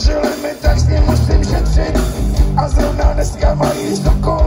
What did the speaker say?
dařili mi, tak s ním musím šetřit. A zrovna dneska mají stoko